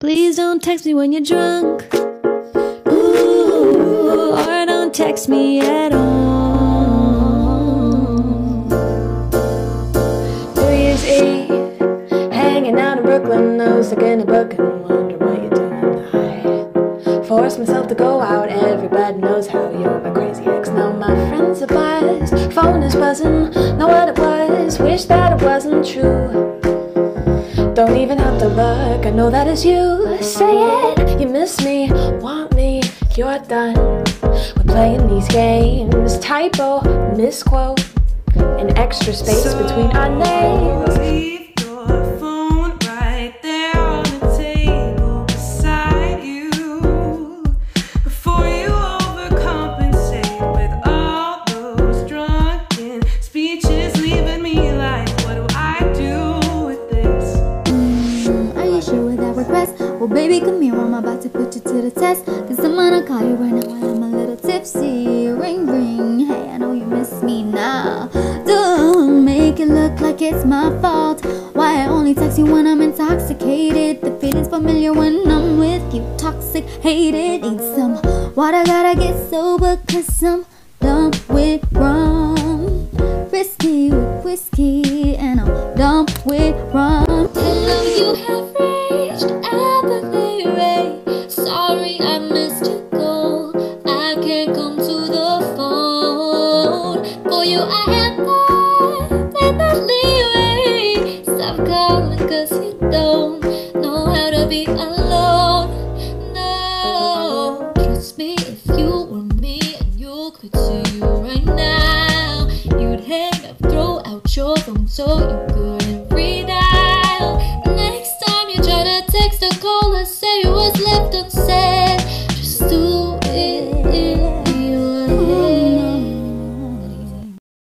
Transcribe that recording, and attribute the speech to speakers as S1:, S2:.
S1: Please don't text me when you're drunk. Ooh, or don't text me at all. New Year's Eve, hanging out in Brooklyn, stuck in book and wonder what you're doing. I force myself to go out, everybody knows how you're my crazy ex. Now my friends are buzzed, phone is buzzing, know what it was, wish that it wasn't true. Even have to look, I know that is you. Say it, you miss me, want me, you're done. We're playing these games, typo, misquote, an extra space between our names.
S2: Well, baby, come here. I'm about to put you to the test. Cause I'm gonna call you right now while I'm a little tipsy. Ring, ring. Hey, I know you miss me now. Don't make it look like it's my fault. Why I only text you when I'm intoxicated. The feeling's familiar when I'm with you. Toxic, hate it. Need some water, gotta get sober. Cause I'm done with rum. Risky with whiskey. And I'm done with rum.
S3: Hello, you have reached you, I have than the leeway. Stop calling cause you don't know how to be alone. No, trust me, if you were me and you could see you right now, you'd hang up, throw out your phone so you couldn't redial. Next time you try to text or call or say it was left unsaid.